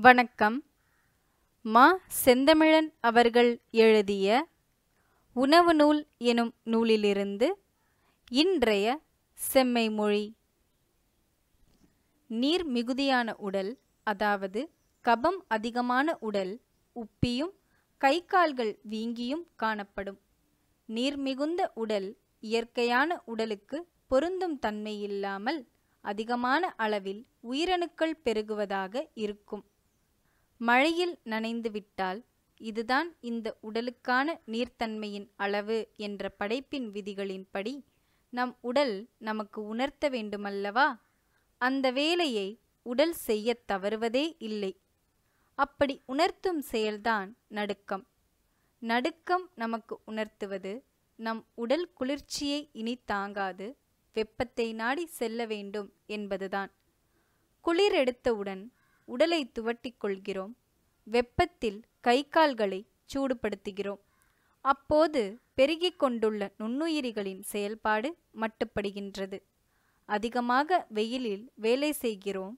வணக்கம். மா செந்தமிழன் அவர்கள் எழுதிய உணவு நூல் எனும் நூலிலிருந்து இன்றைய செம்மை மொழி. நீர் மிகுதியான உடல் அதாவது கபம் அதிகமான உடல் உப்பியும் கை கால்கள் வீங்கியும் காணப்படும். நீர் மிகுந்த உடல் இயற்கையான உடலுக்கு பொருந்தும் தன்மை இல்லாமல் அதிகமான அளவில் உயிரணுக்கள் பெருகுவதாக இருக்கும். மழையில் நனைந்து விட்டால் இதுதான் இந்த உடலுக்கான நீர்த்தன்மையின் அளவு என்ற படைப்பின் விதிகளின்படி நம் உடல் நமக்கு உணர்த்த வேண்டுமல்லவா? அந்த வேலையை உடல் செய்யத் தவறுவதே இல்லை. அப்படி உணர்த்தும் செயல்தான் நடுக்கம். நடுக்கம் நமக்கு உணர்த்துவது நம் உடல் குளிர்ச்சியை இனி தாங்காது வெப்பத்தை நாடி செல்ல வேண்டும் என்பதுதான். குளிர் எடுத்தவுடன் உடலை துவட்டிக் கொள்கிறோம் வெப்பத்தில் கை கால்களை சூடுபடுத்துகிறோம். அப்போது பெருகிக் கொண்டுள்ள நுண்ணுயிரிகளின் செயல்பாடு மட்டுப்படுகின்றது. அதிகமாக வெயிலில் வேலை செய்கிறோம்.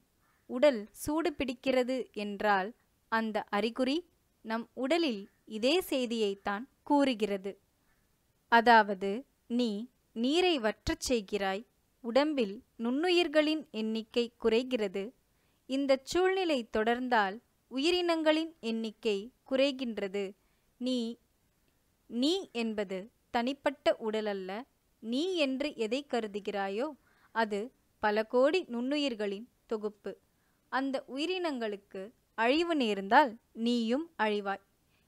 உடல் சூடு பிடிக்கிறது என்றால் அந்த அறிகுறி நம் உடலில் இதே செய்தியைத்தான் கூறுகிறது. அதாவது நீ நீரை வற்றச் செய்கிறாய். உடம்பில் நுண்ணுயிர்களின் எண்ணிக்கை குறைகிறது. இந்த சூழ்நிலை தொடர்ந்தால் உயிரினங்களின் எண்ணிக்கை குறைகின்றது. நீ நீ என்பது தனிப்பட்ட உடலல்ல. நீ என்று எதை கருதுகிறாயோ அது பல கோடி நுண்ணுயிர்களின் தொகுப்பு. அந்த உயிரினங்களுக்கு அழிவு நேர்ந்தால் நீயும் அழிவாய்.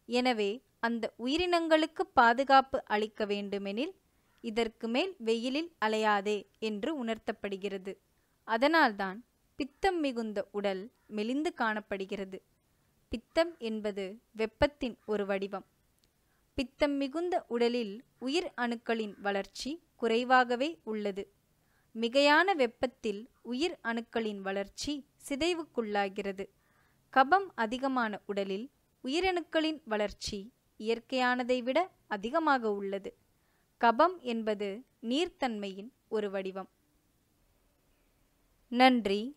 எனவே அந்த உயிரினங்களுக்கு பாதுகாப்பு அளிக்க வேண்டுமெனில் இதற்கு மேல் வெயிலில் அலையாதே என்று உணர்த்தப்படுகிறது. அதனால்தான் பித்தம் மிகுந்த உடல் மெலிந்து காணப்படுகிறது. பித்தம் என்பது வெப்பத்தின் ஒரு வடிவம். பித்தம் மிகுந்த உடலில் உயிர் அணுக்களின் வளர்ச்சி குறைவாகவே உள்ளது. மிகையான வெப்பத்தில் உயிர் அணுக்களின் வளர்ச்சி சிதைவுக்குள்ளாகிறது. கபம் அதிகமான உடலில் உயிரணுக்களின் வளர்ச்சி இயற்கையானதை விட அதிகமாக உள்ளது. கபம் என்பது நீர்த்தன்மையின் ஒரு வடிவம். நன்றி.